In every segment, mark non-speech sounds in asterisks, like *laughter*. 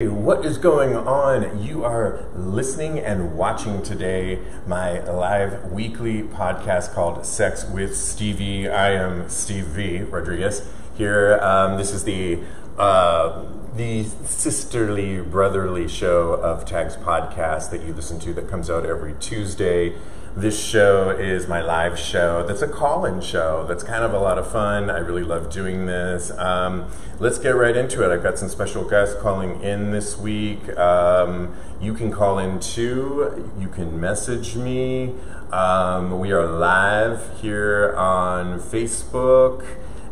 What is going on? You are listening and watching today my live weekly podcast called Sex with Steve V. I am Steve V. Rodriguez here. Um, this is the uh, the sisterly, brotherly show of Tags podcast that you listen to that comes out every Tuesday. This show is my live show. That's a call in show. That's kind of a lot of fun. I really love doing this. Um, let's get right into it. I've got some special guests calling in this week. Um, you can call in too. You can message me. Um, we are live here on Facebook.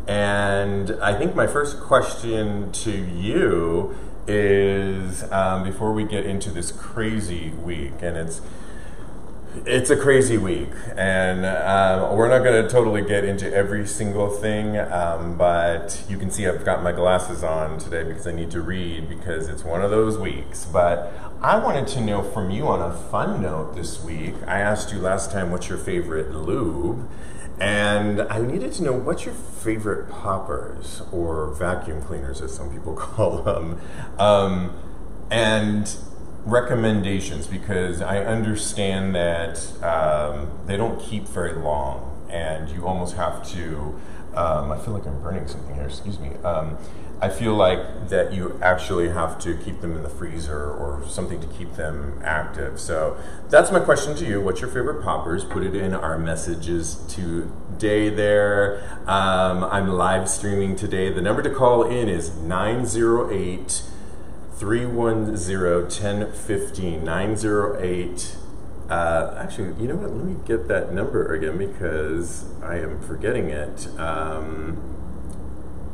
And I think my first question to you is um, before we get into this crazy week, and it's it's a crazy week, and um, we're not going to totally get into every single thing, um, but you can see I've got my glasses on today because I need to read because it's one of those weeks. But I wanted to know from you on a fun note this week. I asked you last time what's your favorite lube, and I needed to know what's your favorite poppers or vacuum cleaners, as some people *laughs* call them. Um, and recommendations because I understand that um, they don't keep very long, and you almost have to. Um, I feel like I'm burning something here. Excuse me. Um, I feel like that you actually have to keep them in the freezer or something to keep them active. So that's my question to you. What's your favorite poppers? Put it in our messages today. There, um, I'm live streaming today. The number to call in is 908- 310-1015, 908. Uh, actually, you know what? Let me get that number again because I am forgetting it. Um,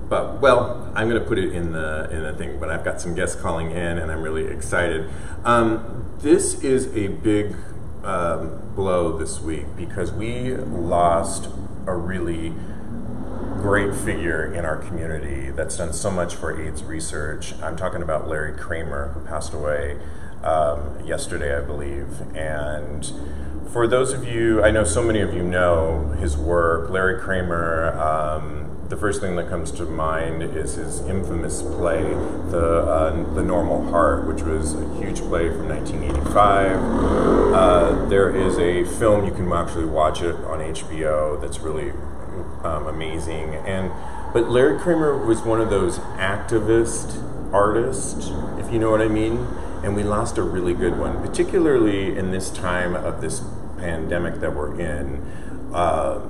but well, I'm going to put it in the in the thing. But I've got some guests calling in, and I'm really excited. Um, this is a big um, blow this week because we lost a really great figure in our community that's done so much for AIDS research. I'm talking about Larry Kramer, who passed away um, yesterday, I believe. And for those of you, I know so many of you know his work. Larry Kramer, um, the first thing that comes to mind is his infamous play, The, uh, the Normal Heart, which was a huge play from 1985. Uh, there is a film, you can actually watch it on HBO, that's really um, amazing. And but Larry Kramer was one of those activist artists, if you know what I mean. And we lost a really good one, particularly in this time of this pandemic that we're in. Uh,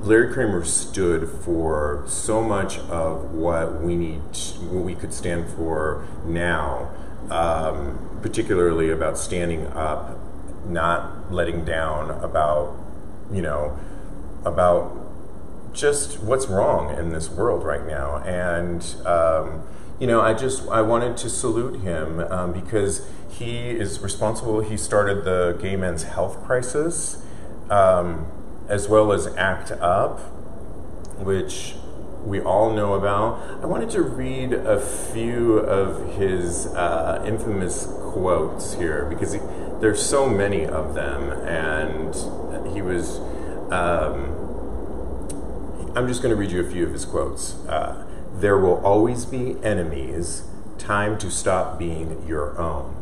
Larry Kramer stood for so much of what we need, what we could stand for now, um, particularly about standing up, not letting down, about, you know, about just what's wrong in this world right now. And um, you know, I just I wanted to salute him um, because he is responsible. He started the Gay Men's Health Crisis, um, as well as ACT UP, which we all know about. I wanted to read a few of his uh, infamous quotes here because he, there's so many of them, and he was. Um, I'm just going to read you a few of his quotes. Uh, there will always be enemies. Time to stop being your own.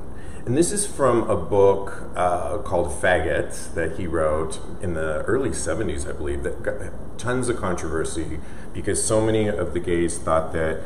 And this is from a book uh, called Faggot that he wrote in the early 70s, I believe, that got tons of controversy because so many of the gays thought that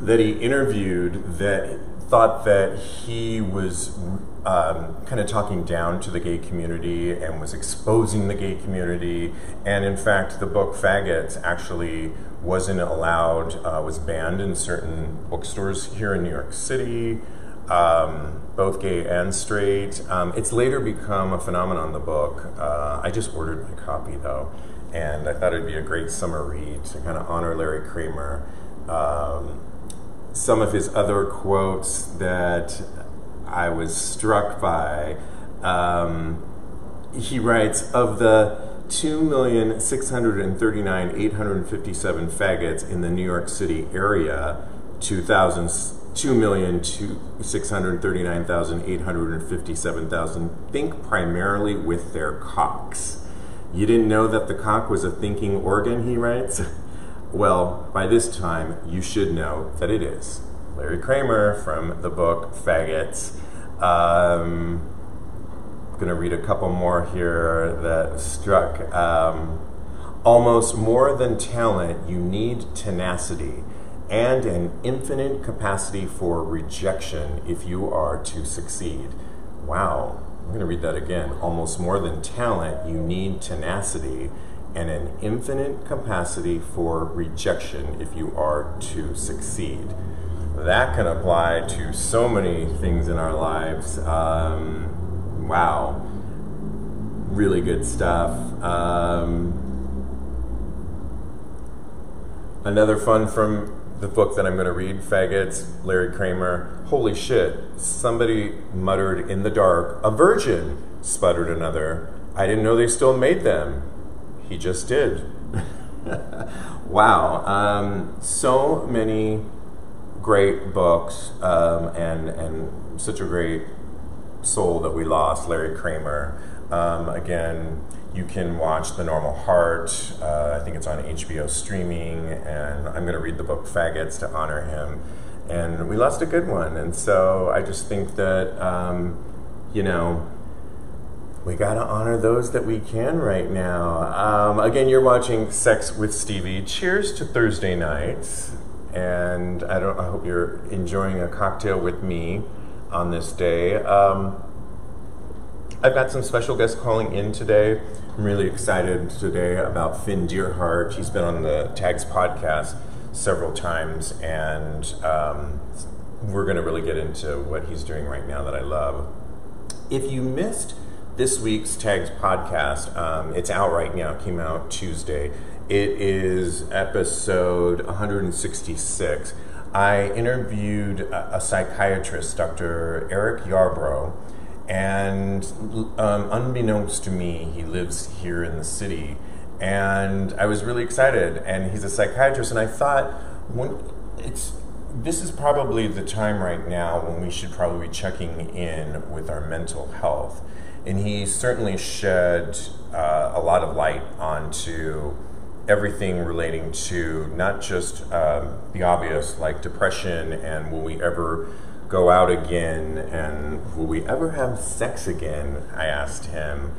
that he interviewed that thought that he was um, kind of talking down to the gay community and was exposing the gay community. And in fact, the book Faggots actually wasn't allowed, uh, was banned in certain bookstores here in New York City, um, both gay and straight. Um, it's later become a phenomenon, the book. Uh, I just ordered my copy though, and I thought it'd be a great summer read to kind of honor Larry Kramer. Um, some of his other quotes that I was struck by. Um, he writes Of the 2,639,857 faggots in the New York City area, 2,639,857,000 think primarily with their cocks. You didn't know that the cock was a thinking organ, he writes? *laughs* well, by this time, you should know that it is. Larry Kramer from the book Faggots. Um, going to read a couple more here that struck. Um, almost more than talent, you need tenacity and an infinite capacity for rejection if you are to succeed. Wow, I'm going to read that again. Almost more than talent, you need tenacity and an infinite capacity for rejection if you are to succeed. That can apply to so many things in our lives. Um, wow, really good stuff. Um, another fun from the book that I'm going to read, Faggots, Larry Kramer. Holy shit, somebody muttered in the dark, a virgin, sputtered another. I didn't know they still made them. He just did. *laughs* wow. Um, so many great books um, and, and such a great soul that we lost, Larry Kramer. Um, again, you can watch The Normal Heart. Uh, I think it's on HBO streaming, and I'm going to read the book Faggots to honor him. And we lost a good one, and so I just think that um, you know we got to honor those that we can right now. Um, again, you're watching Sex with Steve V. Cheers to Thursday nights, and I don't. I hope you're enjoying a cocktail with me on this day. Um, I've got some special guests calling in today. I'm really excited today about Finn Deerhart. He's been on the Tags podcast several times, and um, we're going to really get into what he's doing right now that I love. If you missed this week's Tags podcast, um, it's out right now, it came out Tuesday. It is episode 166. I interviewed a, a psychiatrist, Dr. Eric Yarbrough and um, unbeknownst to me, he lives here in the city. And I was really excited. And he's a psychiatrist. And I thought, when it's this is probably the time right now when we should probably be checking in with our mental health. And he certainly shed uh, a lot of light onto everything relating to not just um, the obvious, like depression and will we ever go out again and will we ever have sex again? I asked him.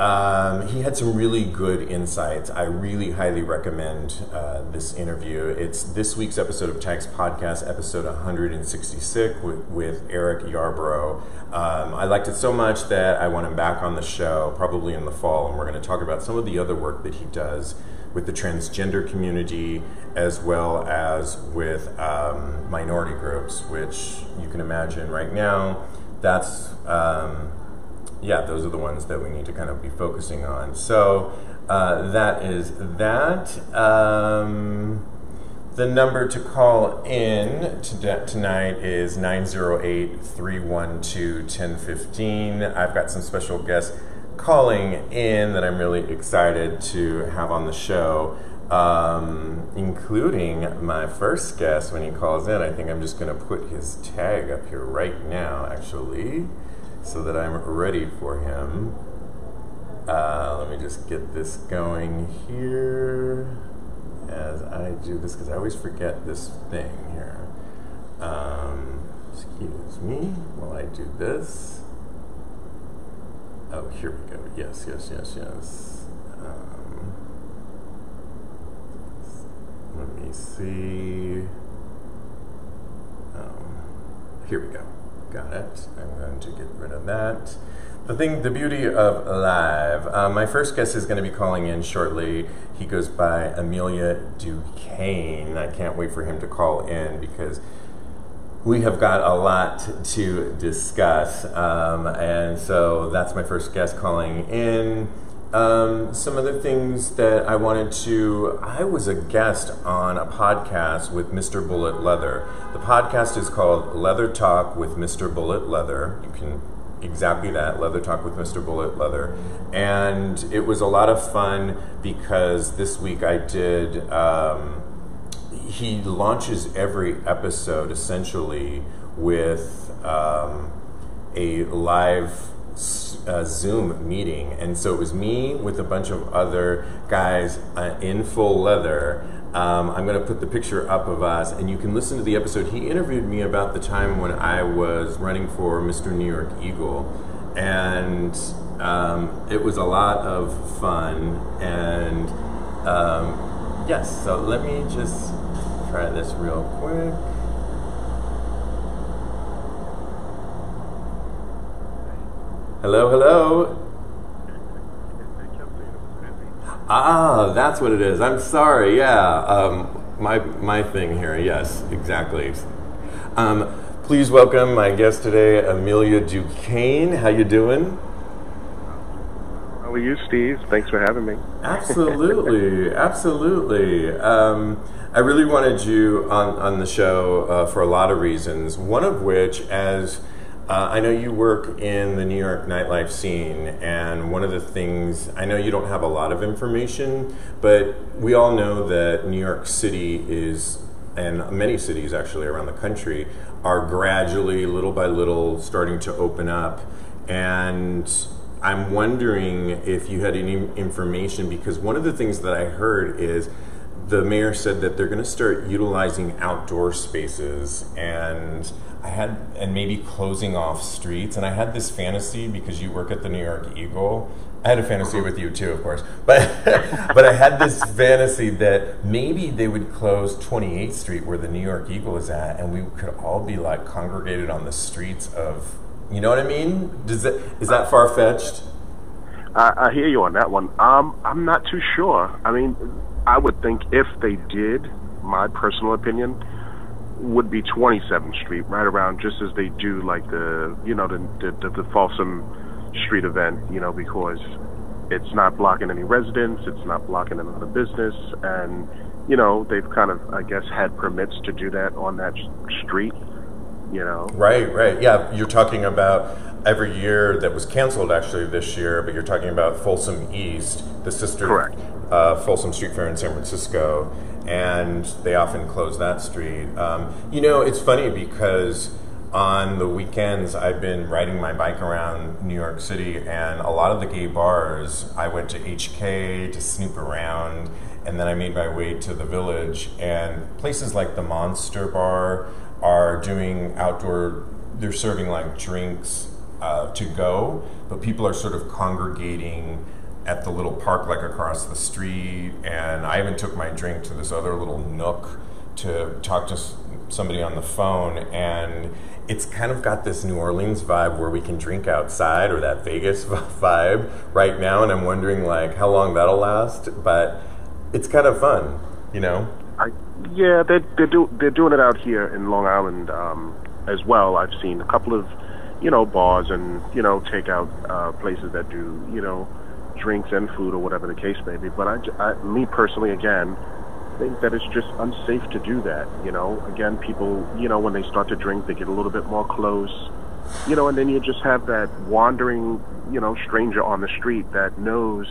Um, he had some really good insights. I really highly recommend uh, this interview. It's this week's episode of Tags Podcast, episode 166 with, with Eric Yarbrough. Um, I liked it so much that I want him back on the show, probably in the fall, and we're going to talk about some of the other work that he does with the transgender community as well as with um, minority groups, which you can imagine right now. That's um, yeah, those are the ones that we need to kind of be focusing on. So uh, that is that. Um, the number to call in to tonight is 908 312 1015. I've got some special guests calling in that I'm really excited to have on the show, um, including my first guest when he calls in. I think I'm just going to put his tag up here right now, actually, so that I'm ready for him. Uh, let me just get this going here as I do this because I always forget this thing here. Um, excuse me while I do this. Oh, here we go. Yes, yes, yes, yes. Um, let me see. Um, here we go. Got it. I'm going to get rid of that. The thing, the beauty of live. Um, my first guest is going to be calling in shortly. He goes by Amelia Ducaine. I can't wait for him to call in because we have got a lot to discuss. Um, and so that's my first guest calling in. Um, some other things that I wanted to, I was a guest on a podcast with Mr. Bullet Leather. The podcast is called Leather Talk with Mr. Bullet Leather. You can exactly that leather talk with mr bullet leather and it was a lot of fun because this week i did um, he launches every episode essentially with um, a live uh, Zoom meeting, and so it was me with a bunch of other guys uh, in full leather Um, I'm going to put the picture up of us, and you can listen to the episode. He interviewed me about the time when I was running for Mr. New York Eagle, and um, it was a lot of fun. And um, yes, so let me just try this real quick. Hello, hello. Ah, that's what it is. I'm sorry. Yeah, um, my my thing here. Yes, exactly. Um, please welcome my guest today, Amelia Ducaine. How you doing? How are you, Steve? Thanks for having me. Absolutely, *laughs* absolutely. Um, I really wanted you on on the show uh, for a lot of reasons. One of which, as uh, I know you work in the New York nightlife scene, and one of the things I know you don't have a lot of information, but we all know that New York City is, and many cities actually around the country, are gradually, little by little, starting to open up. And I'm wondering if you had any information because one of the things that I heard is the mayor said that they're going to start utilizing outdoor spaces and I had and maybe closing off streets and I had this fantasy because you work at the New York Eagle. I had a fantasy with you too, of course. But *laughs* but I had this fantasy that maybe they would close 28th Street where the New York Eagle is at and we could all be like congregated on the streets of you know what I mean? Does that is that far fetched? I, I hear you on that one. Um, I'm not too sure. I mean, I would think if they did, my personal opinion would be 27th Street, right around just as they do like the you know the the, the, the Folsom Street event, you know, because it's not blocking any residents, it's not blocking another business, and you know they've kind of I guess had permits to do that on that street, you know. Right, right, yeah. You're talking about every year that was canceled actually this year, but you're talking about Folsom East, the sister Correct. Uh, Folsom Street Fair in San Francisco, and they often close that street. Um, you know, it's funny because on the weekends I've been riding my bike around New York City, and a lot of the gay bars I went to HK to snoop around, and then I made my way to the village, and places like the Monster Bar are doing outdoor. They're serving like drinks uh, to go, but people are sort of congregating at the little park like across the street. And I even took my drink to this other little nook to talk to somebody on the phone. And it's kind of got this New Orleans vibe where we can drink outside or that Vegas *laughs* vibe right now. And I'm wondering like how long that'll last. But it's kind of fun, you know? I, yeah, they're, they're, do, they're doing it out here in Long Island um, as well. I've seen a couple of you know, bars and, you know, takeout uh, places that do, you know, drinks and food or whatever the case may be. But I, I, me personally, again, think that it's just unsafe to do that. You know, again, people, you know, when they start to drink, they get a little bit more close, you know, and then you just have that wandering, you know, stranger on the street that knows,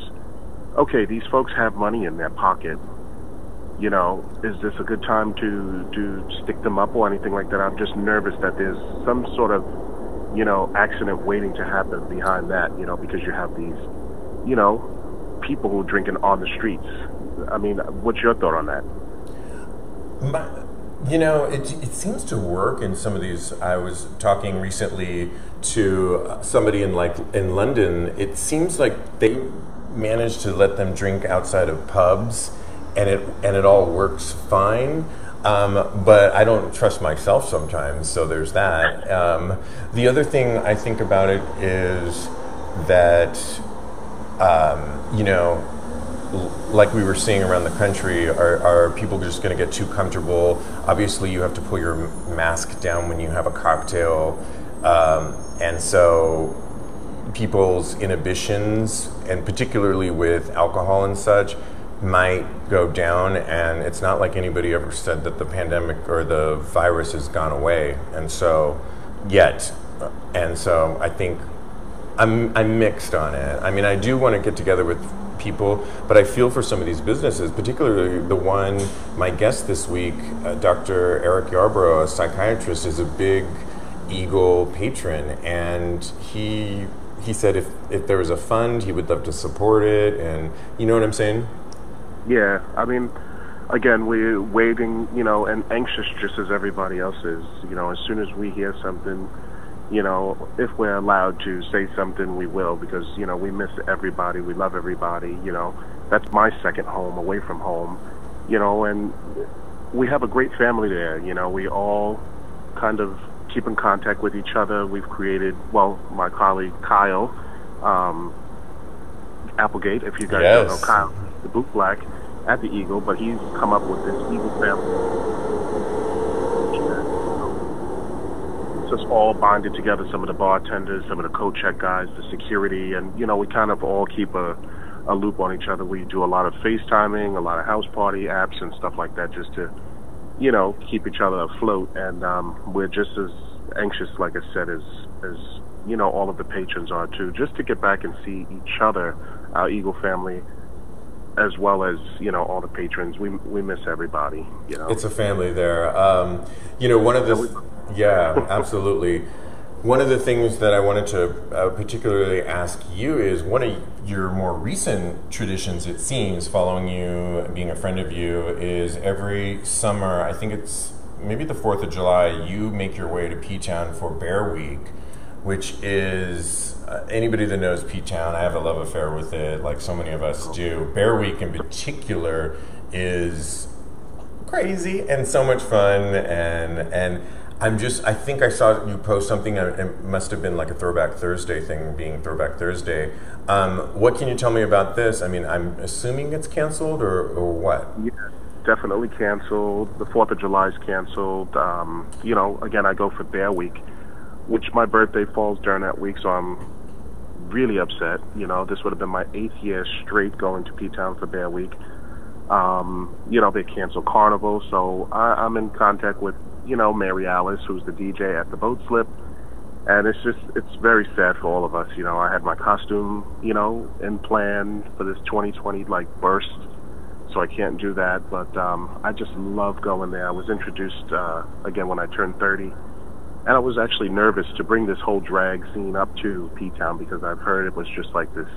okay, these folks have money in their pocket. You know, is this a good time to to stick them up or anything like that? I'm just nervous that there's some sort of you know, accident waiting to happen behind that, you know, because you have these, you know, people who are drinking on the streets. I mean, what's your thought on that? My, you know, it, it seems to work in some of these. I was talking recently to somebody in like in London. It seems like they managed to let them drink outside of pubs, and it and it all works fine. Um, but I don't trust myself sometimes, so there's that. Um, the other thing I think about it is that, um, you know, like we were seeing around the country, are, are people just going to get too comfortable? Obviously, you have to pull your mask down when you have a cocktail. Um, and so people's inhibitions, and particularly with alcohol and such, might go down, and it's not like anybody ever said that the pandemic or the virus has gone away, and so yet, and so I think I'm I'm mixed on it. I mean, I do want to get together with people, but I feel for some of these businesses, particularly the one my guest this week, uh, Dr. Eric Yarbrough, a psychiatrist, is a big Eagle patron, and he he said if if there was a fund, he would love to support it, and you know what I'm saying. Yeah, I mean, again, we're waiting, you know, and anxious just as everybody else is. You know, as soon as we hear something, you know, if we're allowed to say something, we will because, you know, we miss everybody. We love everybody. You know, that's my second home away from home, you know, and we have a great family there. You know, we all kind of keep in contact with each other. We've created, well, my colleague Kyle um, Applegate, if you guys Yes. don't know Kyle, the boot black at the Eagle, but he's come up with this Eagle family. It's just all bonded together. Some of the bartenders, some of the co-check guys, the security, and you know we kind of all keep a a loop on each other. We do a lot of FaceTiming, a lot of house party apps and stuff like that, just to you know keep each other afloat. And um, we're just as anxious, like I said, as as you know all of the patrons are too, just to get back and see each other, our Eagle family, as well as you know all the patrons. We we miss everybody. You know. It's a family there. Um, you know, one of the yeah, absolutely. One of the things that I wanted to uh, particularly ask you is one of your more recent traditions. It seems following you, being a friend of you, is every summer. I think it's maybe the Fourth of July. You make your way to P Town for Bear Week, which is uh, anybody that knows P Town. I have a love affair with it, like so many of us do. Bear Week in particular is crazy and so much fun and and I'm just I think I saw you post something it must have been like a throwback Thursday thing being throwback Thursday um, what can you tell me about this I mean I'm assuming it's canceled or, or what Yeah, definitely canceled. The Fourth of July is canceled. Um, you know, again, I go for Bear Week, which my birthday falls during that week, so I'm really upset. You know, this would have been my eighth year straight going to P Town for Bear Week. Um, you know, they canceled Carnival, so I, I'm in contact with you know Mary Alice, who's the DJ at the boat slip. And it's just, it's very sad for all of us. You know, I had my costume, you know, in plan for this 2020 like burst so I can't do that. But um, I just love going there. I was introduced uh, again when I turned 30, and I was actually nervous to bring this whole drag scene up to P Town because I've heard it was just like this,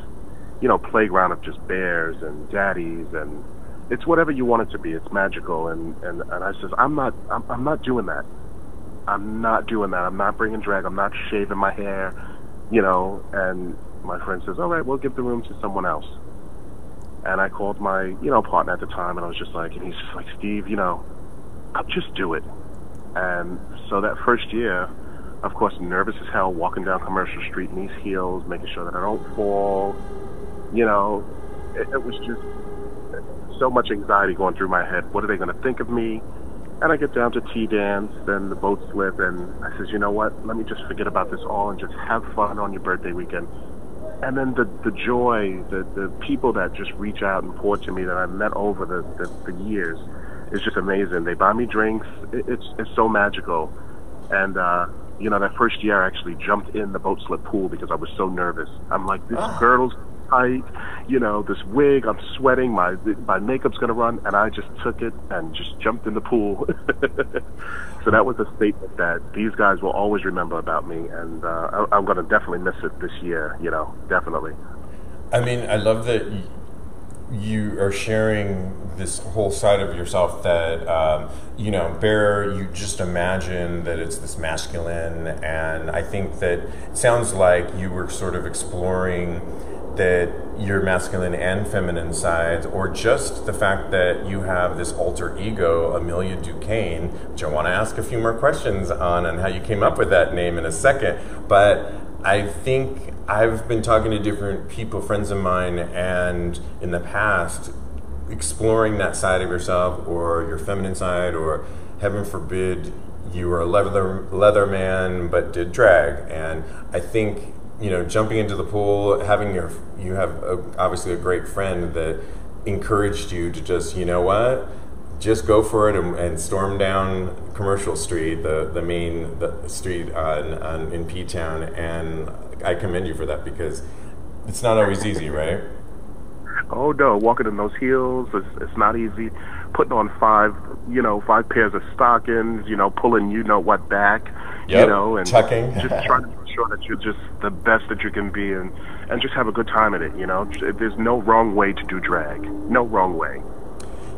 you know, playground of just bears and daddies and it's whatever you want it to be. It's magical, and and and I says I'm not I'm, I'm not doing that. I'm not doing that. I'm not bringing drag. I'm not shaving my hair, you know. And my friend says, all right, we'll give the room to someone else. And I called my, you know, partner at the time, and I was just like, and he's like, Steve, you know, I'll just do it. And so that first year, of course, nervous as hell, walking down Commercial Street in these heels, making sure that I don't fall. You know, it, it was just so much anxiety going through my head. What are they going to think of me? And I get down to tea dance, then the boat slip, and I says, you know what? Let me just forget about this all and just have fun on your birthday weekend. And then the the joy, the the people that just reach out and pour to me that I've met over the the, the years is just amazing. They buy me drinks. It, it's it's so magical. And uh, you know, that first year I actually jumped in the boat slip pool because I was so nervous. I'm like, this girdle's tight, you know, this wig, I'm sweating, my my makeup's gonna run, and I just took it and just jumped in the pool. *laughs* so that was a statement that these guys will always remember about me, and uh, I, I'm gonna definitely miss it this year. You know, definitely. I mean, I love that you are sharing this whole side of yourself that, um, you know, Bear, you just imagine that it's this masculine. And I think that it sounds like you were sort of exploring that your masculine and feminine sides, or just the fact that you have this alter ego, Amelia Ducaine, which I want to ask a few more questions on and how you came up with that name in a second. But I think I've been talking to different people, friends of mine, and in the past, exploring that side of yourself or your feminine side, or heaven forbid, you were a leather leather man but did drag. And I think you know, jumping into the pool, having your you have a, obviously a great friend that encouraged you to just you know what just go for it and, and storm down Commercial Street, the the main the street on, on in P Town, and I commend you for that because it's not always easy, right? Oh no, walking in those heels, it's, it's not easy. Putting on five, you know, five pairs of stockings, you know, pulling you know what back, you know, and tucking. just trying to sure that you're just the best that you can be, and and just have a good time at it. You know, there's no wrong way to do drag, no wrong way.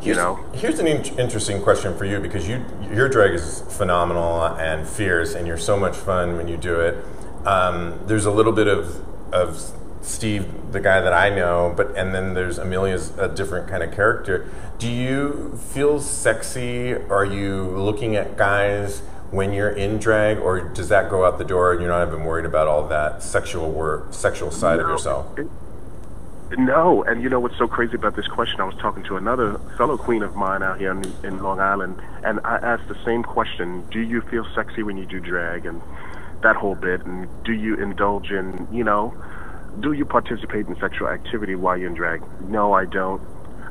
you know. Here's an in- interesting question for you because you your drag is phenomenal and fierce, and you're so much fun when you do it. Um, there's a little bit of of Steve, the guy that I know, but and then there's Amelia's a different kind of character. Do you feel sexy? Are you looking at guys when you're in drag, or does that go out the door and you're not even worried about all that sexual work, sexual side No, of yourself? it- No, and you know what's so crazy about this question? I was talking to another fellow queen of mine out here in, in Long Island, and I asked the same question: Do you feel sexy when you do drag, and that whole bit? And do you indulge in, you know, do you participate in sexual activity while you're in drag? No, I don't.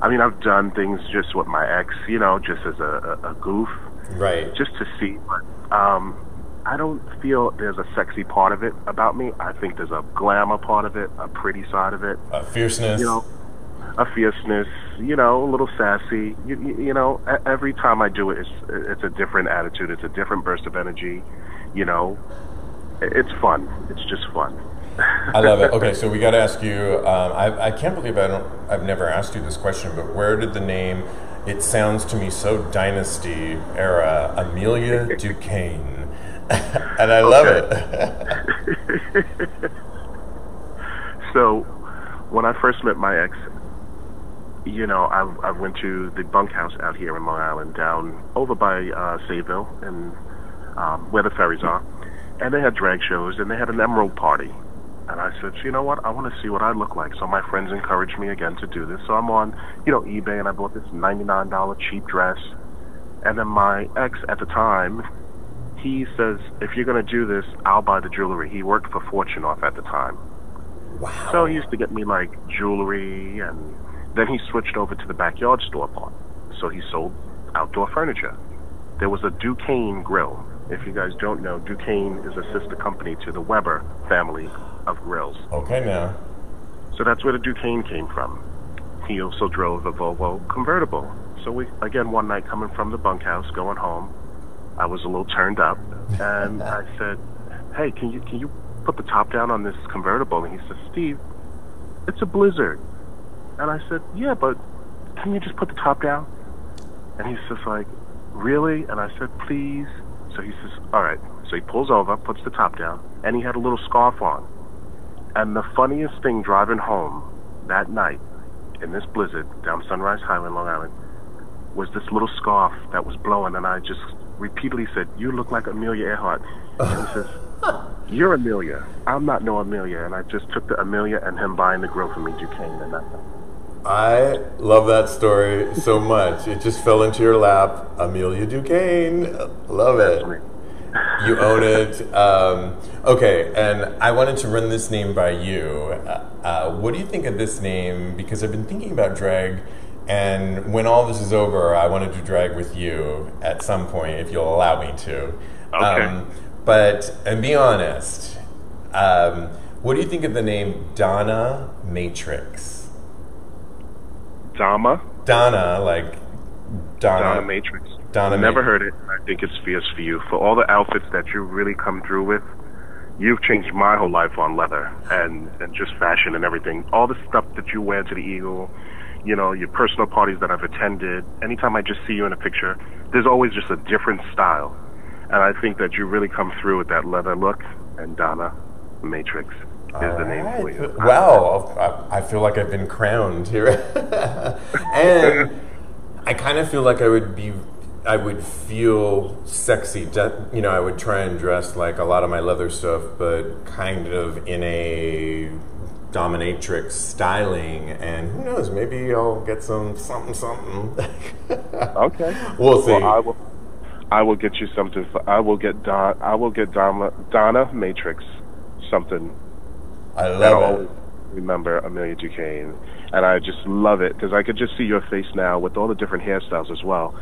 I mean, I've done things just with my ex, you know, just as a, a, a goof, Right. just to see. But um, I don't feel there's a sexy part of it about me. I think there's a glamour part of it, a pretty side of it a fierceness. you know, a fierceness, you know, a little sassy. You, you, you know, every time I do it, it's it's a different attitude. It's a different burst of energy. You know, it's fun. It's just fun. I love it. Okay, *laughs* so we got to ask you. Um, I, I can't believe I don't. I've never asked you this question, but where did the name? It sounds to me so dynasty era. Amelia *laughs* Ducaine, *laughs* and I love it. *laughs* So, when I first met my ex, you know, I, I went to the bunkhouse out here in Long Island, down over by uh, Sayville, and um, where the ferries are, and they had drag shows, and they had an emerald party. And I said, you know what? I want to see what I look like. So my friends encouraged me again to do this. So I'm on, you know, eBay, and I bought this $99 cheap dress. And then my ex at the time, he says, if you're going to do this, I'll buy the jewelry. He worked for Fortunoff at the time. Wow. So he used to get me like jewelry, and then he switched over to the backyard store part. So he sold outdoor furniture. There was a Ducane grill. If you guys don't know, Ducane is a sister company to the Weber family of grills. Okay, now. So that's where the Ducaine came from. He also drove a Volvo convertible. So we, again, one night coming from the bunkhouse, going home, I was a little turned up, and *laughs* I said, "Hey, can you can you put the top down on this convertible?" And he says, "Steve, it's a blizzard." And I said, "Yeah, but can you just put the top down?" And he's just like, "Really?" And I said, "Please." So he says, "All right." So he pulls over, puts the top down, and he had a little scarf on. And the funniest thing driving home that night in this blizzard down Sunrise Highway in Long Island was this little scarf that was blowing, and I just repeatedly said, "You look like Amelia Earhart." And he says, *laughs* "You're Amelia. I'm not no Amelia." And I just took the Amelia and him buying the grill for me, Ducaine, and that. I love that story so much. It just fell into your lap. Amelia Ducaine. Love it. You own it. Um, okay, and I wanted to run this name by you. Uh, uh, what do you think of this name? Because I've been thinking about drag, and when all this is over, I want to do drag with you at some point, if you'll allow me to. Um, Okay. but, and be honest, um, what do you think of the name Donna Matrix? Dama, Donna, like Donna. Donna Matrix. Donna Never Ma- heard it. I think it's fierce for you. For all the outfits that you really come through with, you've changed my whole life on leather and, and just fashion and everything. All the stuff that you wear to the Eagle, you know, your personal parties that I've attended, anytime I just see you in a picture, there's always just a different style. And I think that you really come through with that leather look, and Donna Matrix is the name for you. Wow, I, I feel like I've been crowned here, *laughs* and I kind of feel like I would be, I would feel sexy. You know, I would try and dress like a lot of my leather stuff, but kind of in a dominatrix styling. And who knows, maybe I'll get some something something. *laughs* Okay. We'll see. Well, I will. I will get you something. I will get Don. I will get Donna, Donna Matrix something I love it. remember Amelia Ducaine, and I just love it because I could just see your face now with all the different hairstyles as well,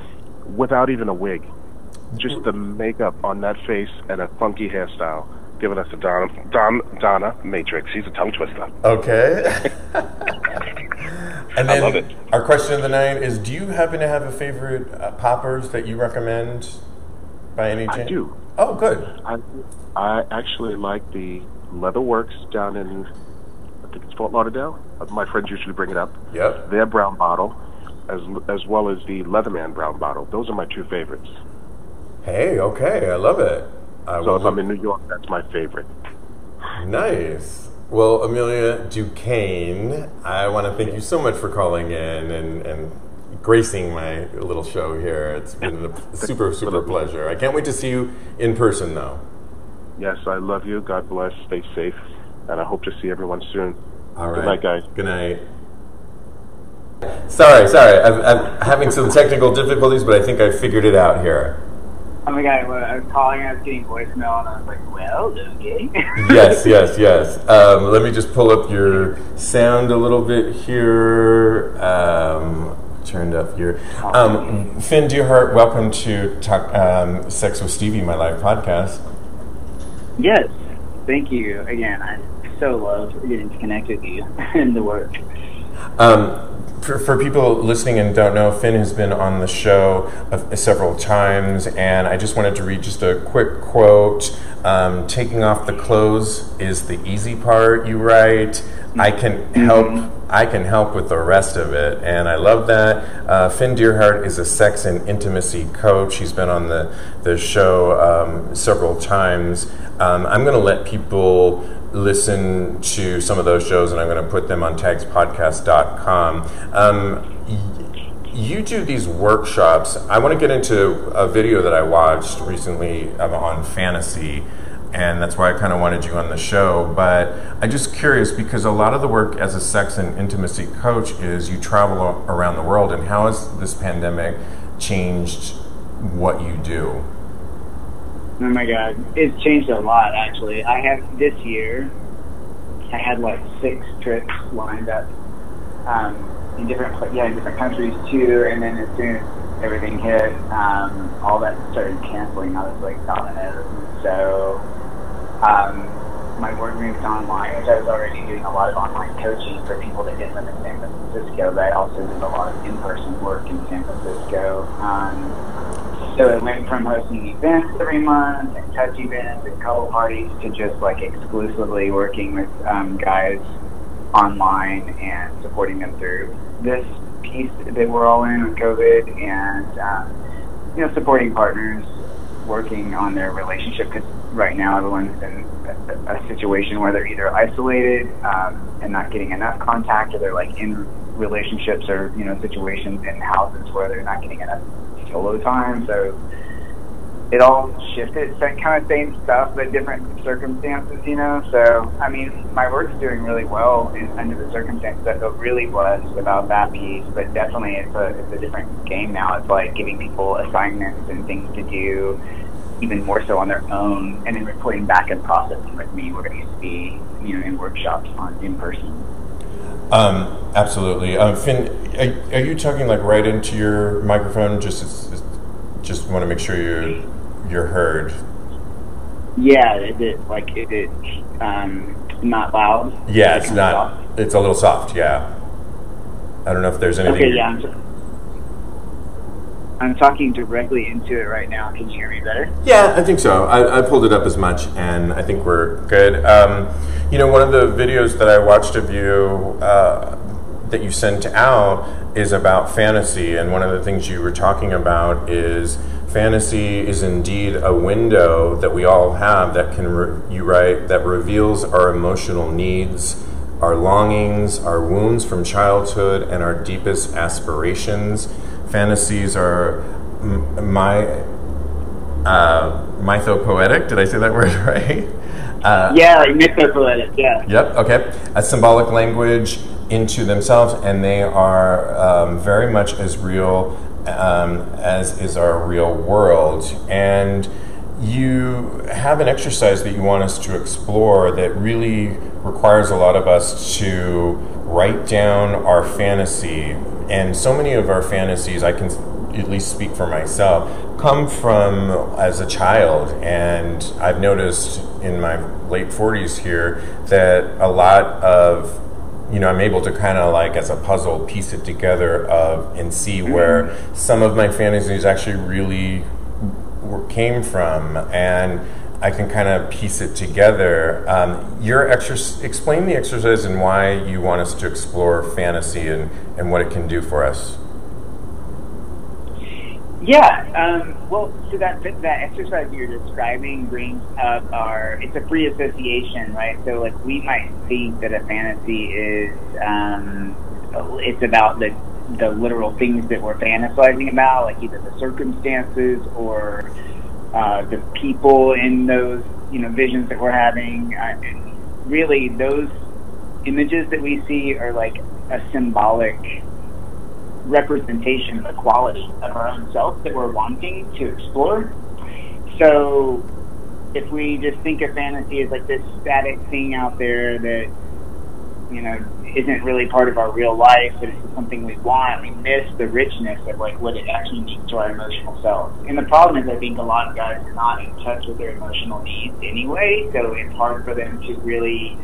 without even a wig. Just the makeup on that face and a funky hairstyle, giving us a Donna, Don, Donna Matrix. She's a tongue twister. Okay. *laughs* and I love it. our question of the night is: Do you happen to have a favorite uh, poppers that you recommend by any chance? I do. Oh, good. I I actually like the Leatherworks down in I think it's Fort Lauderdale. Uh, My friends usually bring it up. Yep. Their brown bottle. as as well as the Leatherman Brown Bottle. Those are my two favorites. Hey, okay, I love it. I so if I'm in New York, that's my favorite. Nice. Well, Amelia Ducaine, I want to thank you so much for calling in and, and gracing my little show here. It's been a *laughs* super, super pleasure. I can't wait to see you in person, though. Yes, I love you. God bless. Stay safe. And I hope to see everyone soon. All right. Good night, guys. Good night. Sorry, sorry. I'm, I'm having some technical difficulties, but I think I figured it out here. Oh my god, I was calling, I was getting voicemail, and I was like, well, okay. *laughs* yes, yes, yes. Um, let me just pull up your sound a little bit here. Um, turned up here. Um, Finn Deerhart, welcome to talk, um, Sex with Steve V, my live podcast. Yes, thank you again. I so love getting to connect with you *laughs* and the work. Um, for, for people listening and don't know, Finn has been on the show uh, several times, and I just wanted to read just a quick quote. Um, taking off the clothes is the easy part, you write. I can help. I can help with the rest of it, and I love that. Uh, Finn Deerhart is a sex and intimacy coach. He's been on the the show um, several times. Um, I'm going to let people listen to some of those shows, and I'm going to put them on tagspodcast.com. Um, you do these workshops. I want to get into a video that I watched recently um, on fantasy, and that's why I kind of wanted you on the show. But I'm just curious because a lot of the work as a sex and intimacy coach is you travel around the world, and how has this pandemic changed what you do? Oh my god, it's changed a lot actually. I have this year, I had like six trips lined up um, in different yeah in different countries too. And then as soon as everything hit, um, all that started canceling. I was like dominoes. And so um, my work moved online, which I was already doing a lot of online coaching for people that didn't live in San Francisco. But I also did a lot of in-person work in San Francisco. Um, so it went from hosting events every month and touch events and couple parties to just like exclusively working with um, guys online and supporting them through this piece that we're all in with COVID and um, you know supporting partners working on their relationship because right now everyone's in a, a, situation where they're either isolated um, and not getting enough contact or they're like in relationships or you know situations in houses where they're not getting enough solo time. So it all shifted. Same kind of same stuff, but different circumstances, you know. So I mean, my work's doing really well in, under the circumstances that it really was without that piece. But definitely, it's a it's a different game now. It's like giving people assignments and things to do, even more so on their own, and then reporting back and processing with me where it used to be, you know, in workshops on in person. Um, absolutely, um, Finn. Are, are, you talking like right into your microphone? Just, just want to make sure you're you're heard. Yeah, is it like is it um, not loud? Yeah, it's not. Soft? It's a little soft. Yeah. I don't know if there's anything. Okay, yeah. I'm, talking directly into it right now. Can you hear me better? Yeah, I think so. I, I pulled it up as much, and I think we're good. Um, you know, one of the videos that I watched of you uh, that you sent out is about fantasy, and one of the things you were talking about is fantasy is indeed a window that we all have that can re- you write that reveals our emotional needs our longings our wounds from childhood and our deepest aspirations fantasies are m- my uh, mythopoetic did i say that *laughs* word right uh, yeah like mythopoetic yeah yep okay a symbolic language into themselves and they are um, very much as real um, as is our real world. And you have an exercise that you want us to explore that really requires a lot of us to write down our fantasy. And so many of our fantasies, I can at least speak for myself, come from as a child. And I've noticed in my late 40s here that a lot of you know, I'm able to kind of like as a puzzle piece it together of and see mm-hmm. where some of my fantasies actually really came from, and I can kind of piece it together. Um, your exercise, explain the exercise and why you want us to explore fantasy and, and what it can do for us. Yeah. Um, well, so that that exercise you're describing brings up our. It's a free association, right? So like we might think that a fantasy is um, it's about the the literal things that we're fantasizing about, like either the circumstances or uh, the people in those you know visions that we're having. Uh, really, those images that we see are like a symbolic representation of the quality of our own self that we're wanting to explore. So if we just think of fantasy as like this static thing out there that you know isn't really part of our real life, but it's something we want, we miss the richness of like what it actually means to our emotional self. And the problem is, I think a lot of guys are not in touch with their emotional needs anyway, so it's hard for them to really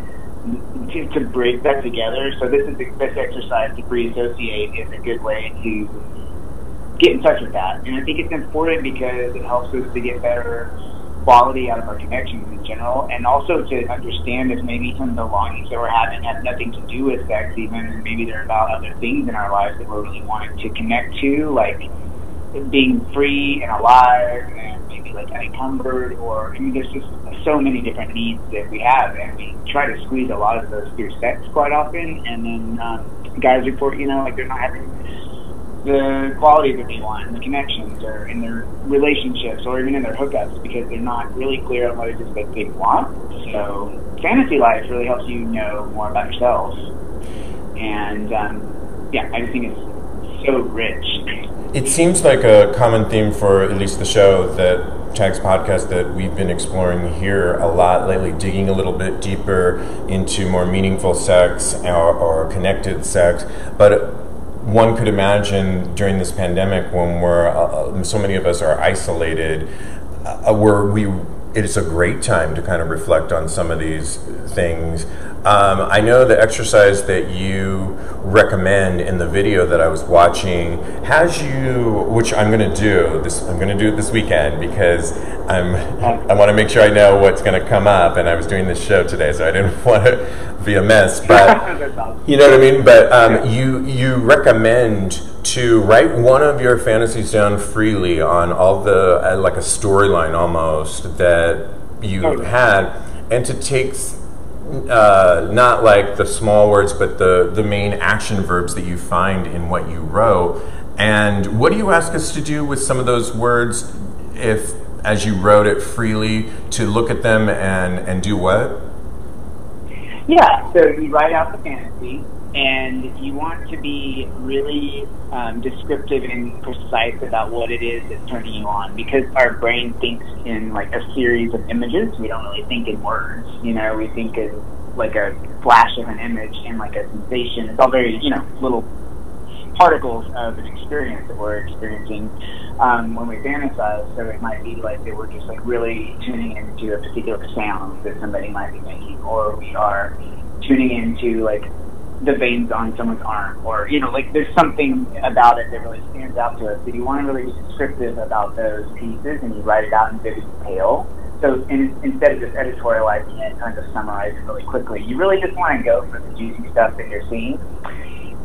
to, to bridge that together. So this is this exercise to pre-associate is a good way to get in touch with that. And I think it's important because it helps us to get better quality out of our connections in general, and also to understand if maybe some of the longings that we're having have nothing to do with sex, even, and maybe they're about other things in our lives that we're really wanting to connect to, like being free and alive, and maybe like unencumbered, or I mean, there's just so many different needs that we have, and we try to squeeze a lot of those through sex quite often, and then um, guys report, you know, like they're not having the quality that they want, and the connections, or in their relationships, or even in their hookups, because they're not really clear on what it is that they want. So, fantasy life really helps you know more about yourself, and um, yeah, I just think it's so rich. It seems like a common theme for at least the show that Tags podcast that we've been exploring here a lot lately, digging a little bit deeper into more meaningful sex or, or connected sex. But one could imagine during this pandemic when we're uh, uh, so many of us are isolated, uh, where we it's a great time to kind of reflect on some of these things. Um, I know the exercise that you recommend in the video that I was watching has you, which I'm going to do this. I'm going to do it this weekend because I'm. I want to make sure I know what's going to come up, and I was doing this show today, so I didn't *laughs* want to be a mess. *laughs* But you know what I mean. But um, you you recommend to write one of your fantasies down freely on all the uh, like a storyline almost that you had, and to take uh, not like the small words, but the, the main action verbs that you find in what you wrote. And what do you ask us to do with some of those words if, as you wrote it freely, to look at them and, and do what? Yeah, so you write out the fantasy, and you want to be really um, descriptive and precise about what it is that's turning you on because our brain thinks in like a series of images. We don't really think in words. You know, we think in like a flash of an image and like a sensation. It's all very, you know, little particles of an experience that we're experiencing um, when we fantasize. So it might be like we're just like really tuning into a particular sound that somebody might be making, or we are tuning into like the veins on someone's arm, or you know, like there's something about it that really stands out to us. So you want to really be descriptive about those pieces, and you write it out in vivid detail. So in, instead of just editorializing it, kind of summarize it really quickly, you really just want to go for the juicy stuff that you're seeing,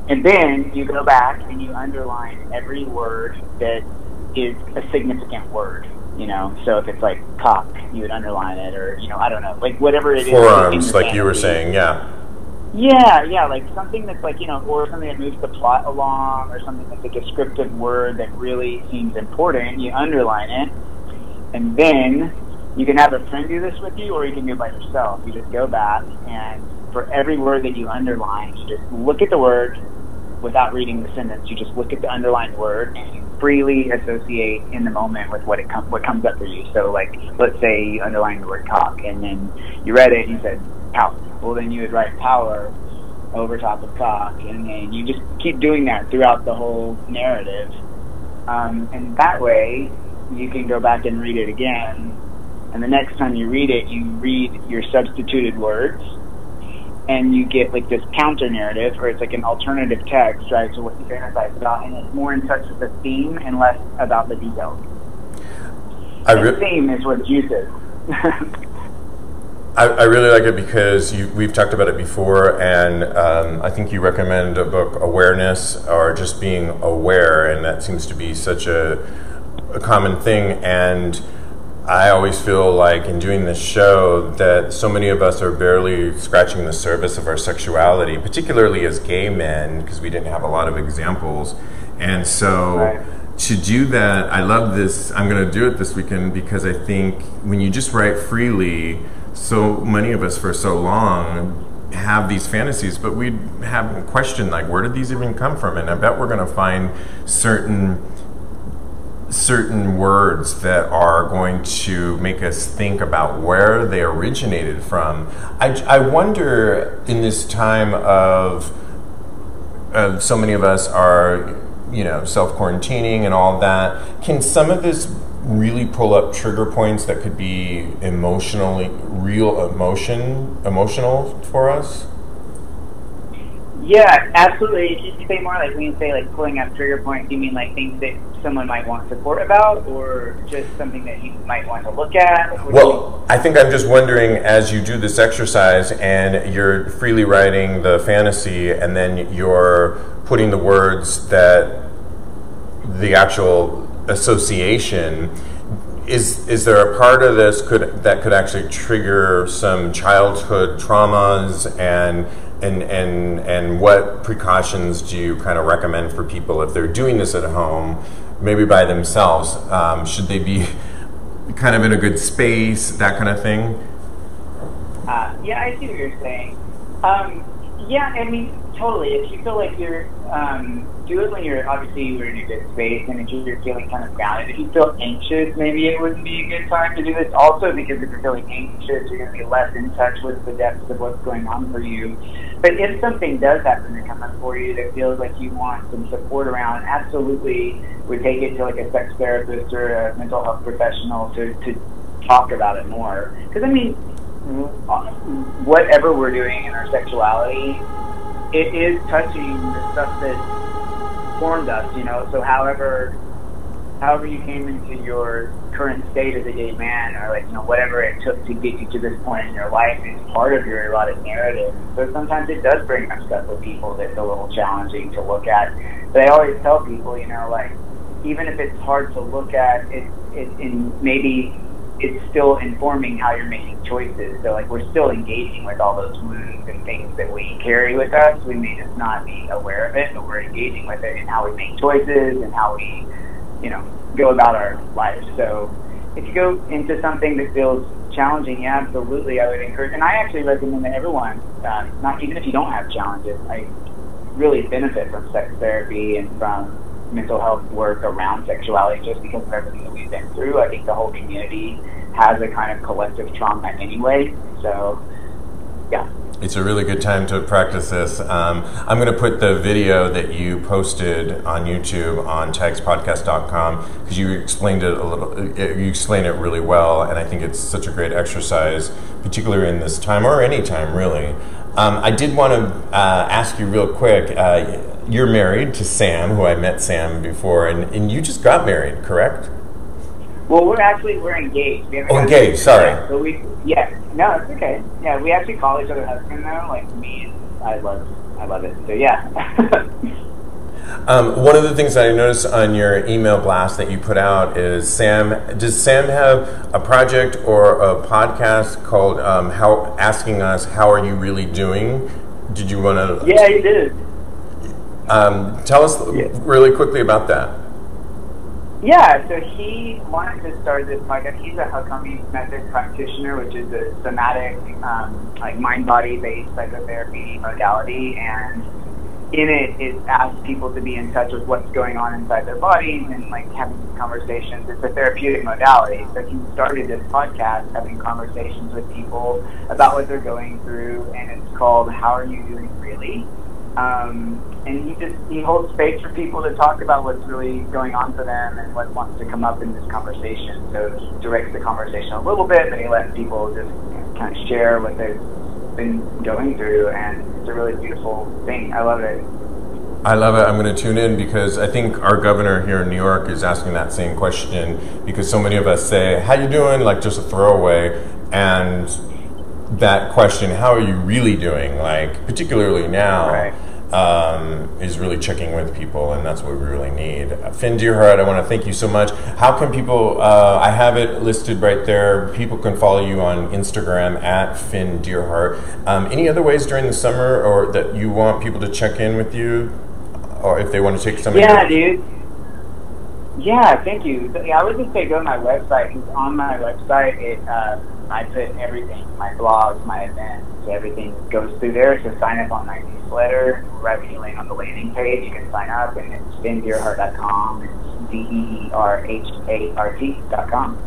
and then you go back and you underline every word that is a significant word. You know, so if it's like cock, you would underline it, or you know, I don't know, like whatever it is. Forearms, like you were saying, yeah yeah, yeah, like something that's like, you know, or something that moves the plot along, or something that's a descriptive word that really seems important, you underline it, and then you can have a friend do this with you, or you can do it by yourself. You just go back, and for every word that you underline, you just look at the word without reading the sentence. You just look at the underlined word, and you freely associate in the moment with what it com- what comes up for you. So, like, let's say you underline the word cock, and then you read it, and you said, power. Well, then you would write power over top of cock, and then you just keep doing that throughout the whole narrative. Um, and that way, you can go back and read it again. And the next time you read it, you read your substituted words, and you get like this counter narrative, or it's like an alternative text, right, to what you fantasize about, and it's more in touch with the theme and less about the details. I re- the theme is what juices. *laughs* I, I, really like it because you, we've talked about it before, and um, I think you recommend a book, Awareness, or just being aware, and that seems to be such a a common thing, and I always feel like in doing this show that so many of us are barely scratching the surface of our sexuality, particularly as gay men, because we didn't have a lot of examples. And so Right. to do that, I love this. I'm going to do it this weekend because I think when you just write freely, so many of us for so long have these fantasies, but we haven't questioned like where did these even come from? And I bet we're going to find certain certain words that are going to make us think about where they originated from. I, I wonder in this time of, of so many of us are, you know, self quarantining and all that, can some of this really pull up trigger points that could be emotionally, real emotion, emotional for us? Yeah, absolutely. If you say more like when you say like pulling up trigger points, you mean like things that someone might want support about, or just something that you might want to look at? What do you- Well, I think I'm just wondering as you do this exercise and you're freely writing the fantasy and then you're putting the words that the actual association is is there a part of this could that could actually trigger some childhood traumas and and and and what precautions do you kind of recommend for people if they're doing this at home maybe by themselves um, should they be *laughs* kind of in a good space that kind of thing Uh, yeah, I see what you're saying. Um, yeah, I mean, totally. If you feel like you're, um, do it when you're obviously you're in a good space and if you're feeling kind of grounded. If you feel anxious, maybe it wouldn't be a good time to do this. Also, because if you're feeling anxious, you're going to be less in touch with the depths of what's going on for you. But if something does happen to come up for you that feels like you want some support around, absolutely would take it to like a sex therapist or a mental health professional to, to talk about it more. Because I mean, whatever we're doing in our sexuality, it is touching the stuff that formed us, you know. So however however you came into your current state as a gay man or like, you know, whatever it took to get you to this point in your life is part of your erotic narrative. So sometimes it does bring up stuff with people that's a little challenging to look at. But I always tell people, you know, like even if it's hard to look at, it, it in maybe it's still informing how you're making choices. So like we're still engaging with all those wounds and things that we carry with us. We may just not be aware of it, but we're engaging with it in how we make choices and how we, you know, go about our lives. So if you go into something that feels challenging, yeah, absolutely, I would encourage. And I actually recommend that everyone, uh, not even if you don't have challenges, I really benefit from sex therapy and from mental health work around sexuality just because of everything that we've been through. I think the whole community has a kind of collective trauma anyway. So, yeah. It's a really good time to practice this. Um, I'm going to put the video that you posted on YouTube on tagspodcast.com because you explained it a little. uh, You explained it really well, and I think it's such a great exercise, particularly in this time or any time, really. Um, I did want to uh, ask you real quick. Uh, you're married to Sam, who I met Sam before, and, and you just got married, correct? Well, we're actually we're engaged. We Oh, engaged, sorry. Yeah, we yeah no it's okay. Yeah, we actually call each other husband now. Like me, and I love I love it. So yeah. *laughs* Um, one of the things that I noticed on your email blast that you put out is Sam. Does Sam have a project or a podcast called um, "How Asking Us How Are You Really Doing"? Did you want to? yeah, he did. Um, tell us Yeah. really quickly about that. Yeah, so he wanted to start this podcast. He's a Hakomi method practitioner, which is a somatic, um, like mind body based psychotherapy modality, and in it, it asks people to be in touch with what's going on inside their bodies and like having these conversations. It's a therapeutic modality. So he started this podcast having conversations with people about what they're going through, and it's called "How Are You Doing Really." Um, and he just he holds space for people to talk about what's really going on for them and what wants to come up in this conversation. So he directs the conversation a little bit, but he lets people just kind of share what they've been going through, and it's a really beautiful thing. I love it. I love it. I'm going to tune in because I think our governor here in New York is asking that same question because so many of us say, "How you doing?" like just a throwaway, and that question, "How are you really doing?" like particularly now. Right. Um, is really checking with people, and that's what we really need. Finn Deerhart, I want to thank you so much. How can people? Uh, I have it listed right there. People can follow you on Instagram at Finn Deerhart. Um, any other ways during the summer, or that you want people to check in with you, or if they want to take some? Yeah, dude. Yeah, thank you. Yeah, I would just say go to my website. It's on my website, it uh, I put everything, my blogs, my events, everything goes through there. So sign up on my newsletter. Right when you land on the landing page, you can sign up, and it's finndeerhart.com. It's D E E R H A R T.com.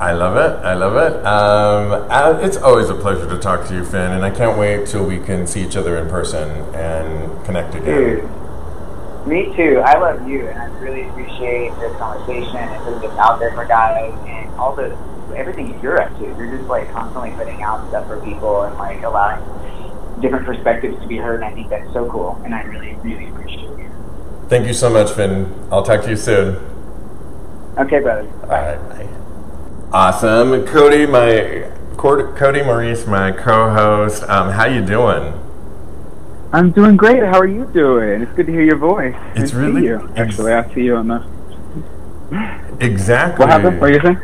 I love it. I love it. Um, it's always a pleasure to talk to you, Finn, and I can't wait till we can see each other in person and connect again. Dude. Me too. I love you, and I really appreciate this conversation and putting this out there for guys, and all the everything you're up to. You're just like constantly putting out stuff for people and like allowing different perspectives to be heard. And I think that's so cool, and I really, really appreciate you. Thank you so much, Finn. I'll talk to you soon. Okay, brother. All right. Bye. Awesome, Kodi. My Kodi Maurice, my co-host. Um, how you doing? I'm doing great. How are you doing? It's good to hear your voice. It's really you. Actually, I see you on the. Exactly. What happened? What are you saying?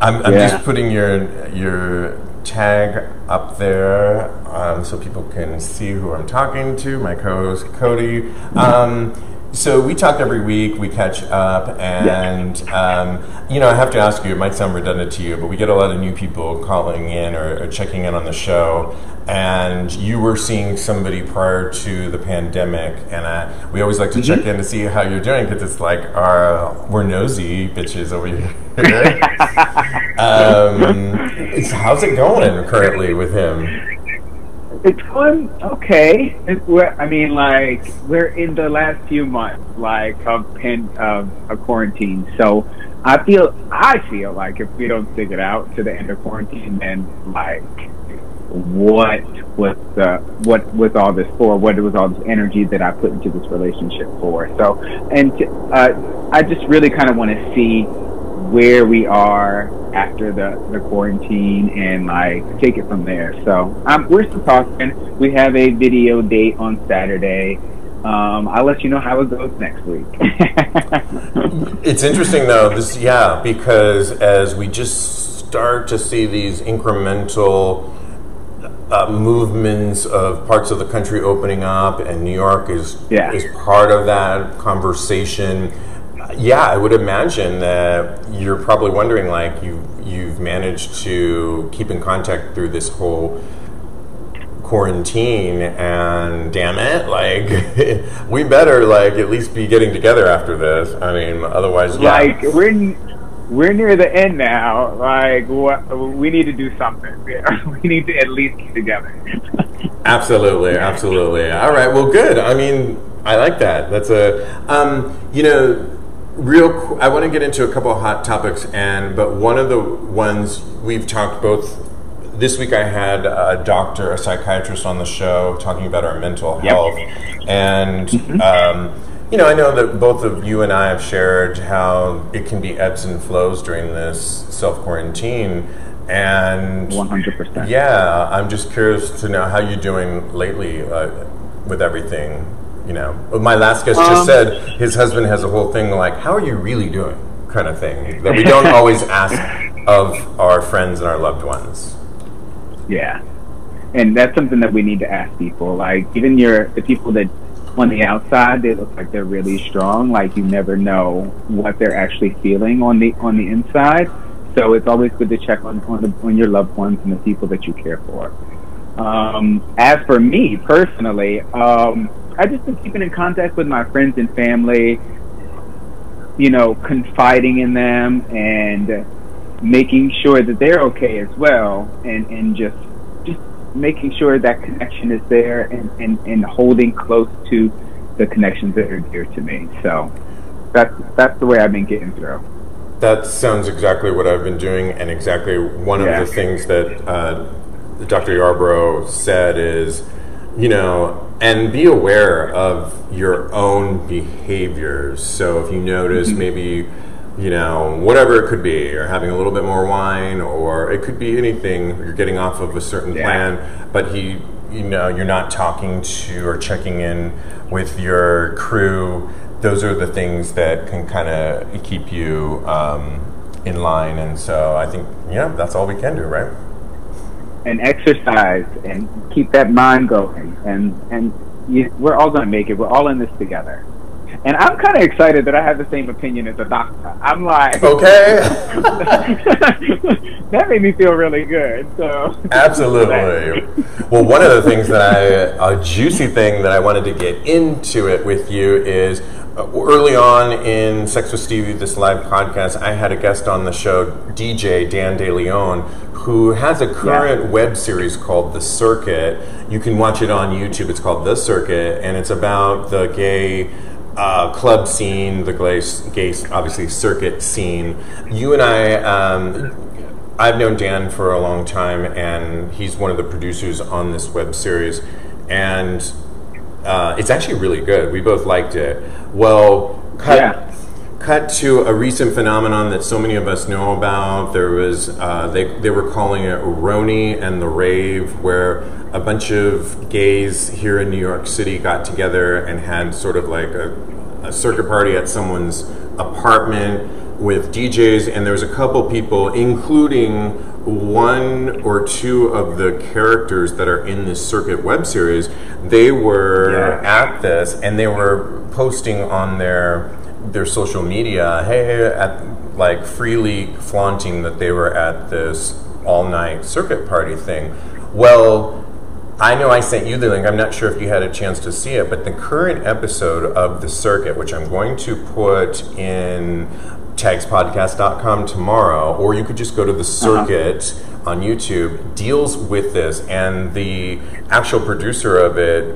I'm, I'm yeah. just putting your your tag up there um, so people can see who I'm talking to. My co-host Kodi. Um, so we talk every week. We catch up, and um, you know, I have to ask you. It might sound redundant to you, but we get a lot of new people calling in or, or checking in on the show. And you were seeing somebody prior to the pandemic, and uh, we always like to mm-hmm. check in to see how you're doing because it's like our we're nosy bitches over here. Um, how's it going currently with him? It's going okay. It's, I mean, like we're in the last few months, like of pen of a quarantine. So I feel I feel like if we don't stick it out to the end of quarantine, then like what was the what was all this for? What was all this energy that I put into this relationship for? So, and uh, I just really kind of want to see where we are after the, the quarantine and like take it from there. So um, we're still talking. We have a video date on Saturday. Um, I'll let you know how it goes next week. *laughs* it's interesting though, this yeah, because as we just start to see these incremental uh, movements of parts of the country opening up, and New York is yeah. is part of that conversation yeah, I would imagine that you're probably wondering, like you you've managed to keep in contact through this whole quarantine, and damn it, like *laughs* we better like at least be getting together after this. I mean, otherwise, yeah. like we're we're near the end now. Like what, we need to do something. *laughs* we need to at least get together. *laughs* absolutely, absolutely. All right, well, good. I mean, I like that. That's a um, you know real i want to get into a couple of hot topics and but one of the ones we've talked both this week i had a doctor a psychiatrist on the show talking about our mental health yep. and mm-hmm. um, you know i know that both of you and i have shared how it can be ebbs and flows during this self-quarantine and 100% yeah i'm just curious to know how you're doing lately uh, with everything you know, my last guest just um, said his husband has a whole thing like, "How are you really doing?" kind of thing that we don't *laughs* always ask of our friends and our loved ones. Yeah, and that's something that we need to ask people. Like even your the people that on the outside they look like they're really strong. Like you never know what they're actually feeling on the on the inside. So it's always good to check on on, the, on your loved ones and the people that you care for. Um, as for me personally, um, I've just been keeping in contact with my friends and family, you know, confiding in them and making sure that they're okay as well, and and just just making sure that connection is there and and, and holding close to the connections that are dear to me. So that's that's the way I've been getting through. That sounds exactly what I've been doing, and exactly one yeah. of the things that uh, Dr. Yarbrough said is, you know, and be aware of your own behaviors. So if you notice mm-hmm. maybe you know, whatever it could be, or having a little bit more wine, or it could be anything. You're getting off of a certain Yeah. plan, but he, you know, you're not talking to or checking in with your crew. Those are the things that can kind of keep you um, in line, and so I think, yeah, that's all we can do, right? And exercise and keep that mind going. And and you, we're all going to make it. We're all in this together and i'm kind of excited that i have the same opinion as a doctor i'm like Okay. *laughs* that made me feel really good so Absolutely. Well, one of the things that I, a juicy thing that I wanted to get into it with you is uh, early on in Sex with Steve V, this live podcast, I had a guest on the show, DJ Dan DeLeon, who has a current web series called The Circuit. You can watch it on YouTube. It's called The Circuit, and it's about the gay uh, club scene, the gay, obviously circuit scene. You and I, um, I've known Dan for a long time, and he's one of the producers on this web series, and uh, it's actually really good. We both liked it. Well, cut, Yeah. Cut to a recent phenomenon that so many of us know about. There was uh, they they were calling it Roni and the Rave, where a bunch of gays here in New York City got together and had sort of like a, a circuit party at someone's apartment with DJs, and there was a couple people, including one or two of the characters that are in this circuit web series. They were Yeah. at this, and they were posting on their their social media, hey, at like freely flaunting that they were at this all night circuit party thing. Well, I know I sent you the link. I'm not sure if you had a chance to see it, but the current episode of The Circuit, which I'm going to put in tagspodcast.com tomorrow, or you could just go to The Circuit on YouTube, deals with this. And the actual producer of it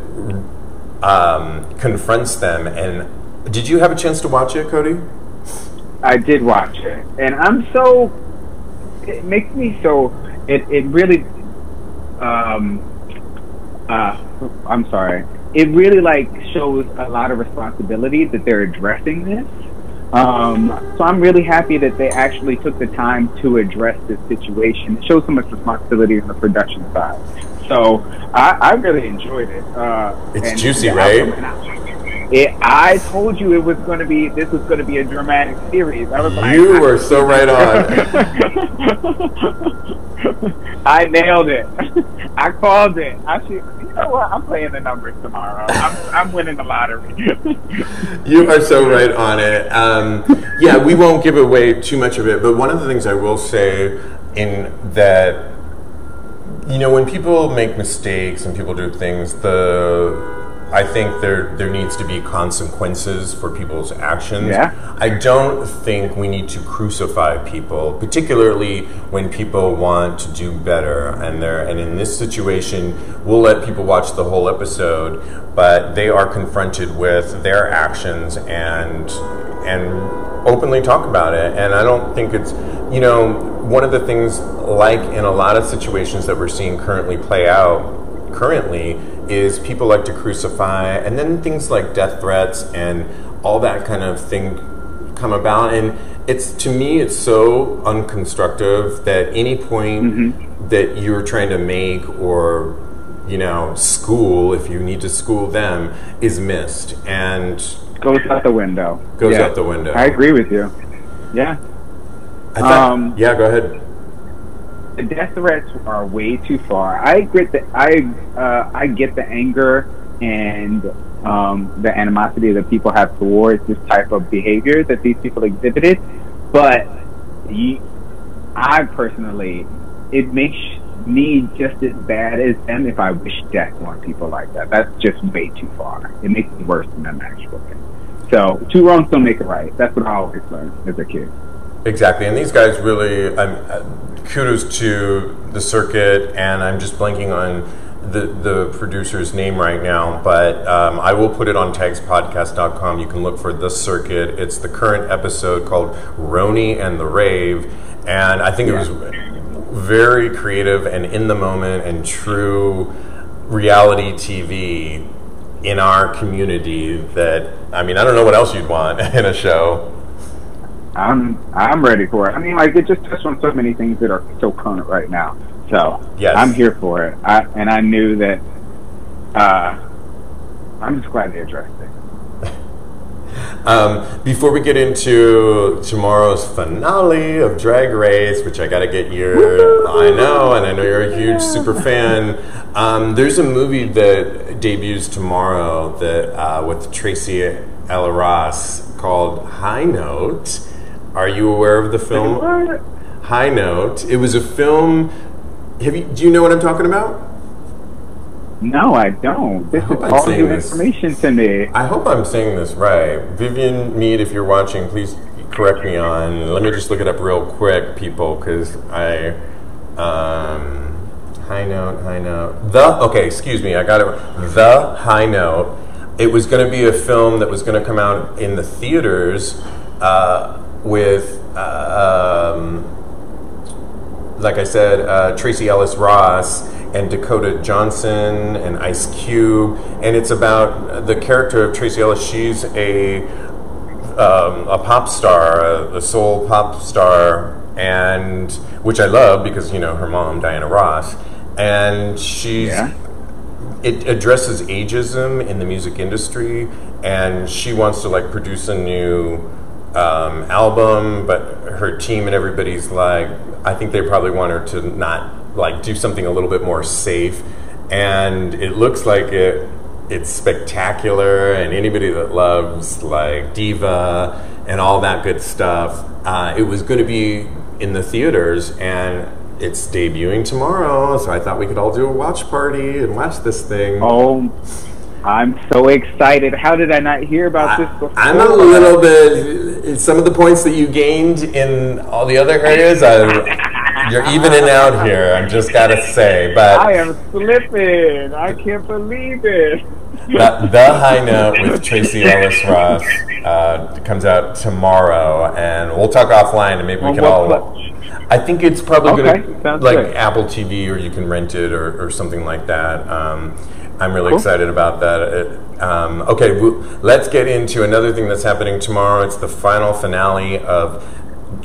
um, confronts them. And did you have a chance to watch it, Kodi? I did watch it, and I'm so. It makes me so. It it really. Um. Uh. I'm sorry. It really like shows a lot of responsibility that they're addressing this. Um, so I'm really happy that they actually took the time to address this situation. It shows so much responsibility on the production side. So I, I really enjoyed it. Uh, It's and juicy, right? Outcome- and I- It, I told you it was going to be. This was going to be a dramatic series. I was like, You I- were so right on. *laughs* *laughs* I nailed it. I called it. I should. You know what? I'm playing the numbers tomorrow. I'm, I'm winning the lottery. *laughs* You are so right on it. Um, yeah, we won't give away too much of it, but one of the things I will say in that, you know, when people make mistakes and people do things, the I think there there needs to be consequences for people's actions. Yeah. I don't think we need to crucify people, particularly when people want to do better. And they're and in this situation, we'll let people watch the whole episode, but they are confronted with their actions and and openly talk about it. And I don't think it's you know one of the things like in a lot of situations that we're seeing currently play out currently is people like to crucify and then things like death threats and all that kind of thing come about and it's to me it's so unconstructive that any point that you're trying to make or you know school if you need to school them is missed and Goes out the window. Goes out the window. I agree with you. Yeah. I thought, Um, yeah go ahead the death threats are way too far. I get the I uh, I get the anger and um, the animosity that people have towards this type of behavior that these people exhibited, but you, I personally, it makes me just as bad as them if I wish death on people like that. That's just way too far. It makes me worse than them actually. So two wrongs don't make it right. That's what I always learned as a kid. Exactly, and these guys really. Uh, kudos to the circuit, and I'm just blanking on the the producer's name right now, but um, I will put it on tagspodcast.com. You can look for the circuit. It's the current episode called Roni and the Rave, and I think it was very creative and in the moment and true reality TV in our community. That I mean, I don't know what else you'd want *laughs* in a show. I'm I'm ready for it. I mean, like it just touched on so many things that are so current right now. So Yes. I'm here for it. I, and I knew that. Uh, I'm just glad they addressed it. *laughs* Um, before we get into tomorrow's finale of Drag Race, which I got to get your, I know, and I know you're a huge super fan. Um, there's a movie that debuts tomorrow that uh, with Tracee Ellis Ross called High Note. Are you aware of the film? What? High Note. It was a film. Have you? Do you know what I'm talking about? No, I don't. This is I'm all new this. information to me. I hope I'm saying this right. Vivian Mead, if you're watching, please correct me on. Let me just look it up real quick, people, because I. Um, high note, high note. The, okay, excuse me, I got it. The High Note. It was going to be a film that was going to come out in the theaters uh, with. Uh, um, like I said, uh, Tracee Ellis Ross and Dakota Johnson and Ice Cube, and it's about the character of Tracee Ellis. She's a um, a pop star, a, a soul pop star, and which I love because you know her mom, Diana Ross, and she's Yeah. it addresses ageism in the music industry, and she wants to like produce a new um, album, but her team and everybody's like, I think they probably want her to not like do something a little bit more safe, and it looks like it. It's spectacular, and anybody that loves like diva and all that good stuff, uh, it was going to be in the theaters, and it's debuting tomorrow. So I thought we could all do a watch party and watch this thing. Oh, I'm so excited. How did I not hear about this before? I'm a little bit. Some of the points that you gained in all the other areas, I, you're evening out here. I'm just gotta say, but I am slipping. I can't believe it. the, the High Note with Tracee Ellis Ross uh, comes out tomorrow, and we'll talk offline, and maybe we On can all. I think it's probably Okay, going to like good. Apple TV, or you can rent it, or, or something like that. Um, I'm really Cool. excited about that. It, um, okay, w- let's get into another thing that's happening tomorrow. It's the final finale of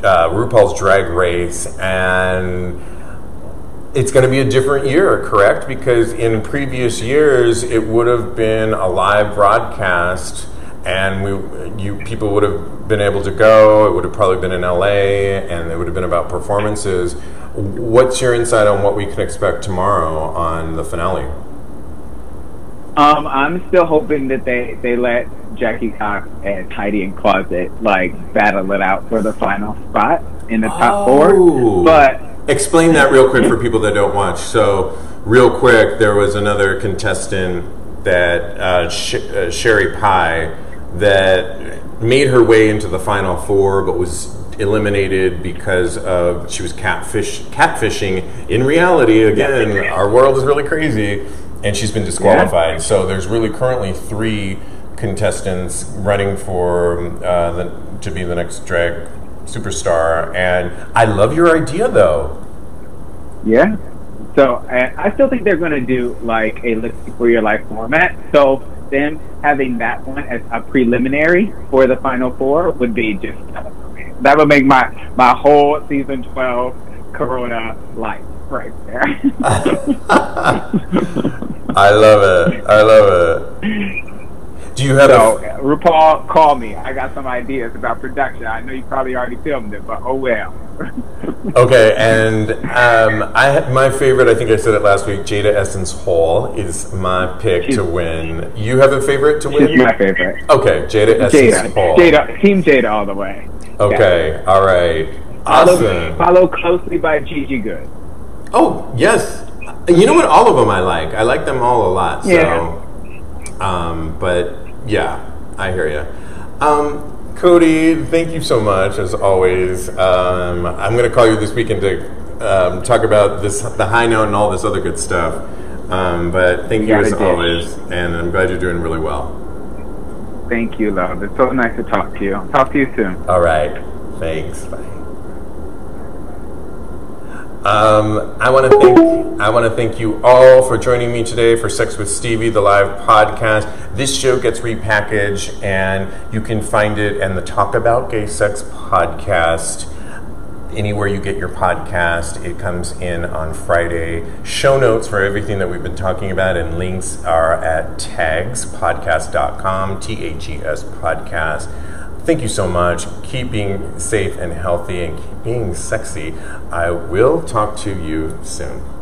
uh, RuPaul's Drag Race, and it's going to be a different year, correct? Because in previous years, it would have been a live broadcast, and we, you people would have been able to go. It would have probably been in LA, and it would have been about performances. What's your insight on what we can expect tomorrow on the finale? Um, I'm still hoping that they, they let Jackie Cox and Heidi N Closet like battle it out for the final spot in the top Oh. four. But Explain that real quick for people that don't watch. So, real quick, there was another contestant that uh, Sh- uh, Sherry Pie that made her way into the final four, but was eliminated because of she was catfish catfishing. In reality, again, our world is really crazy, and she's been disqualified. So, there's really currently three contestants running for uh, the, to be the next drag superstar. And I love your idea, though. yeah, so I, I still think they're going to do like a lip sync for your life format. So them having that one as a preliminary for the final four would be just that would make my my whole season twelve Corona life right there. *laughs* I love it. I love it. Do you have So, a? RuPaul, call me. I got some ideas about production. I know you probably already filmed it, but oh well. *laughs* Okay, and um, I had my favorite. I think I said it last week. Jaida Essence Hall is my pick to win. You have a favorite to She's win? my favorite. Okay, Jaida Essence Jaida, Hall. Jaida, Team Jaida all the way. Okay, all right, Followed, awesome. followed closely by Gigi Goode. Oh yes, you know what? All of them I like. I like them all a lot. So, Yeah. um, but yeah, I hear you. Um, Kodi, thank you so much as always. Um, I'm going to call you this weekend to um, talk about this, the high note, and all this other good stuff. Um, but thank you got as always, and I'm glad you're doing really well. Thank you, love. It's so nice to talk to you. Talk to you soon. All right, thanks. Bye. Um, I want to thank I want to thank you all for joining me today for Sex with Steve V, the live podcast. This show gets repackaged, and you can find it in the Talk About Gay Sex podcast anywhere you get your podcast. It comes in on Friday. Show notes for everything that we've been talking about and links are at tagspodcast.com, T A G S podcast. Thank you so much. Keep being safe and healthy and being sexy. I will talk to you soon.